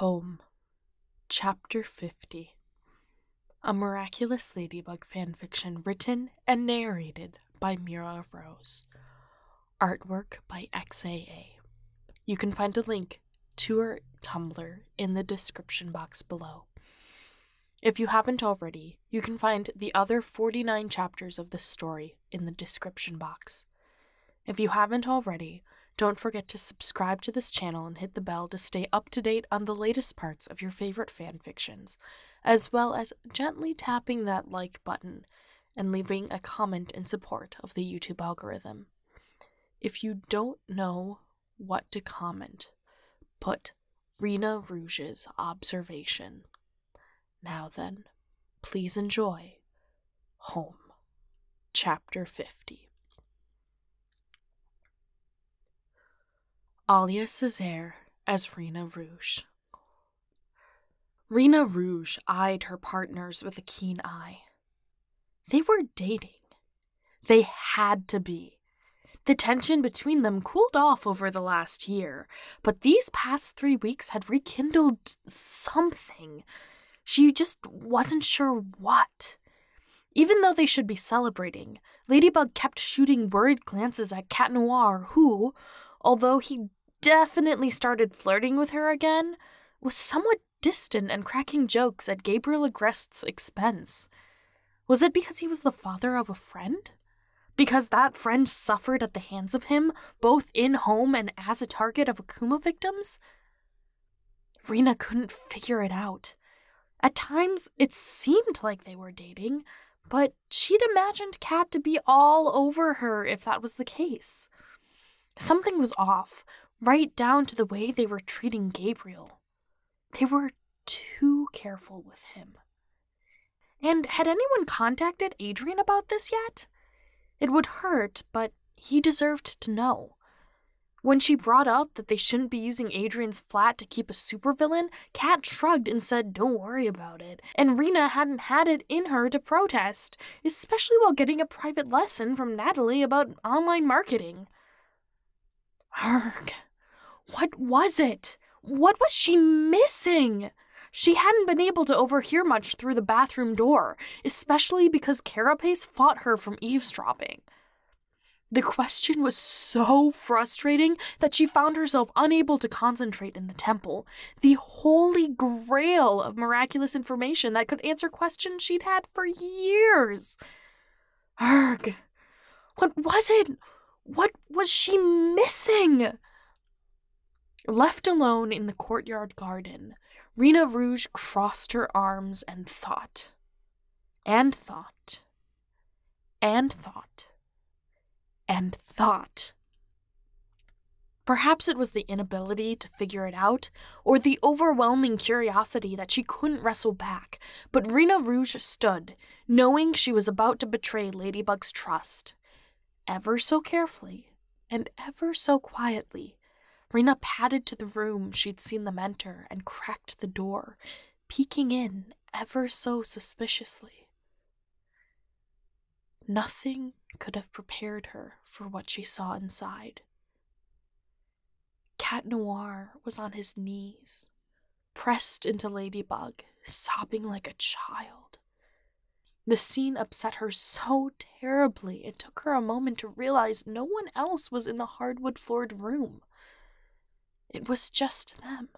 Home, Chapter 50 A Miraculous Ladybug fanfiction written and narrated by Mira Rose. Artwork by XAA. You can find a link to her Tumblr in the description box below. If you haven't already, you can find the other 49 chapters of this story in the description box. If you haven't already, don't forget to subscribe to this channel and hit the bell to stay up to date on the latest parts of your favorite fanfictions, as well as gently tapping that like button and leaving a comment in support of the YouTube algorithm. If you don't know what to comment, put Rena Rouge's observation. Now then, please enjoy Home, Chapter 50. Alya Césaire as Rena Rouge. Rena Rouge eyed her partners with a keen eye. They were dating. They had to be. The tension between them cooled off over the last year, but these past three weeks had rekindled something. She just wasn't sure what. Even though they should be celebrating, Ladybug kept shooting worried glances at Cat Noir, who, although he definitely started flirting with her again, was somewhat distant and cracking jokes at Gabriel Agreste's expense. Was it because he was the father of a friend? Because that friend suffered at the hands of him, both in home and as a target of Akuma victims? Rena couldn't figure it out. At times, it seemed like they were dating, but she'd imagined Cat to be all over her if that was the case. Something was off, right down to the way they were treating Gabriel. They were too careful with him. And had anyone contacted Adrien about this yet? It would hurt, but he deserved to know. When she brought up that they shouldn't be using Adrien's flat to keep a supervillain, Cat shrugged and said, Don't worry about it. And Rena hadn't had it in her to protest, especially while getting a private lesson from Natalie about online marketing. Arg. What was it? What was she missing? She hadn't been able to overhear much through the bathroom door, especially because Carapace fought her from eavesdropping. The question was so frustrating that she found herself unable to concentrate in the temple, the holy grail of miraculous information that could answer questions she'd had for years. Arg! What was it? What was she missing? Left alone in the courtyard garden, Rena Rouge crossed her arms and thought. And thought. And thought. And thought. Perhaps it was the inability to figure it out, or the overwhelming curiosity that she couldn't wrestle back, but Rena Rouge stood, knowing she was about to betray Ladybug's trust. Ever so carefully, and ever so quietly, Rena padded to the room she'd seen them enter and cracked the door, peeking in ever so suspiciously. Nothing could have prepared her for what she saw inside. Cat Noir was on his knees, pressed into Ladybug, sobbing like a child. The scene upset her so terribly it took her a moment to realize no one else was in the hardwood floored room. It was just them.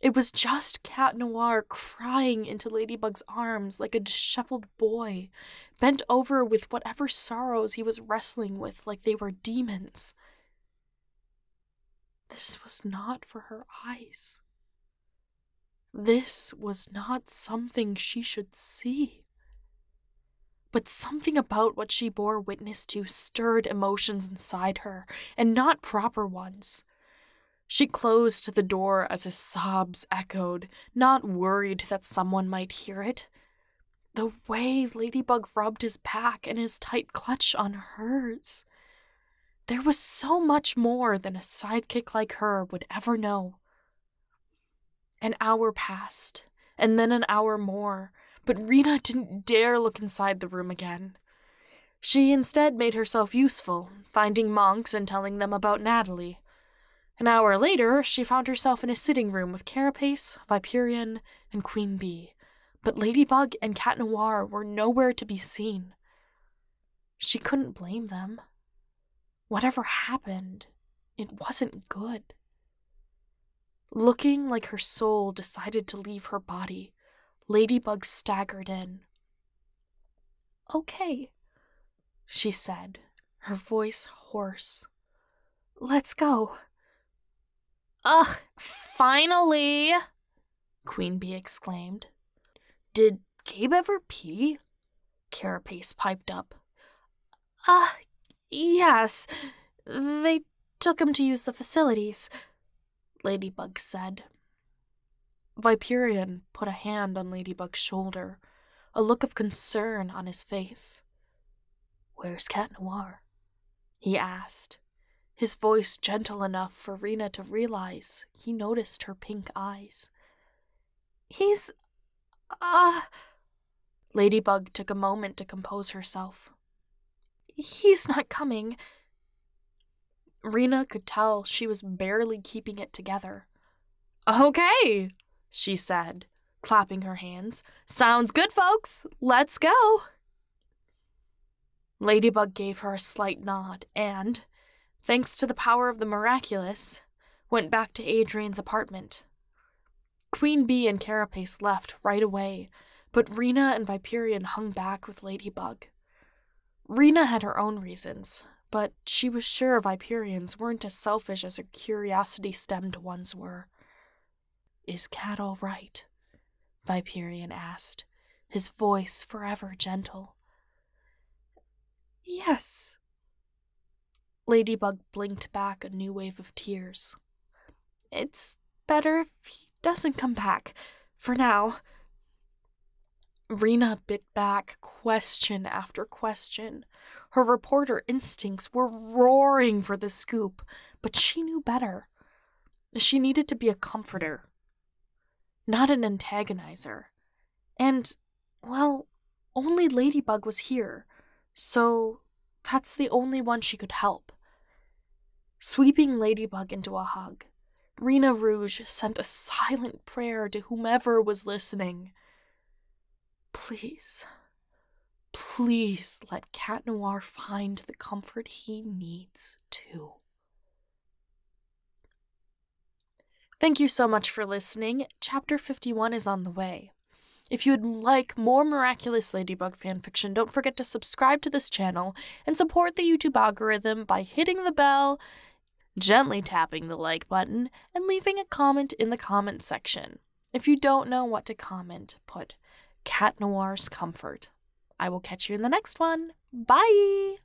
It was just Cat Noir crying into Ladybug's arms like a disheveled boy, bent over with whatever sorrows he was wrestling with like they were demons. This was not for her eyes. This was not something she should see. But something about what she bore witness to stirred emotions inside her, and not proper ones. She closed the door as his sobs echoed, not worried that someone might hear it. The way Ladybug rubbed his back and his tight clutch on hers. There was so much more than a sidekick like her would ever know. An hour passed, and then an hour more, but Rena didn't dare look inside the room again. She instead made herself useful, finding monks and telling them about Natalie. An hour later, she found herself in a sitting room with Carapace, Viperion, and Queen Bee, but Ladybug and Cat Noir were nowhere to be seen. She couldn't blame them. Whatever happened, it wasn't good. Looking like her soul decided to leave her body, Ladybug staggered in. Okay, she said, her voice hoarse. Let's go. Ugh, finally! Queen Bee exclaimed. Did Gabe ever pee? Carapace piped up. Uh, yes. They took him to use the facilities, Ladybug said. Viperion put a hand on Ladybug's shoulder, a look of concern on his face. Where's Cat Noir? he asked, his voice gentle enough for Rena to realize he noticed her pink eyes. He's. ah. uh. Ladybug took a moment to compose herself. He's not coming. Rena could tell she was barely keeping it together. Okay, she said, clapping her hands. Sounds good, folks. Let's go. Ladybug gave her a slight nod and, thanks to the power of the miraculous, went back to Adrien's apartment. Queen Bee and Carapace left right away, but Rena and Viperion hung back with Ladybug. Rena had her own reasons, but she was sure Viperion's weren't as selfish as her curiosity stemmed ones were. Is Cat all right? Viperion asked, his voice forever gentle. Yes. Ladybug blinked back a new wave of tears. It's better if he doesn't come back, for now. Rena bit back question after question. Her reporter instincts were roaring for the scoop, but she knew better. She needed to be a comforter, not an antagonizer. And, well, only Ladybug was here, so that's the only one she could help. Sweeping Ladybug into a hug, Rena Rouge sent a silent prayer to whomever was listening. Please, please let Cat Noir find the comfort he needs too. Thank you so much for listening. Chapter 51 is on the way. If you'd like more miraculous Ladybug fanfiction, don't forget to subscribe to this channel and support the YouTube algorithm by hitting the bell, gently tapping the like button, and leaving a comment in the comment section. If you don't know what to comment, put Cat Noir's Comfort. I will catch you in the next one. Bye!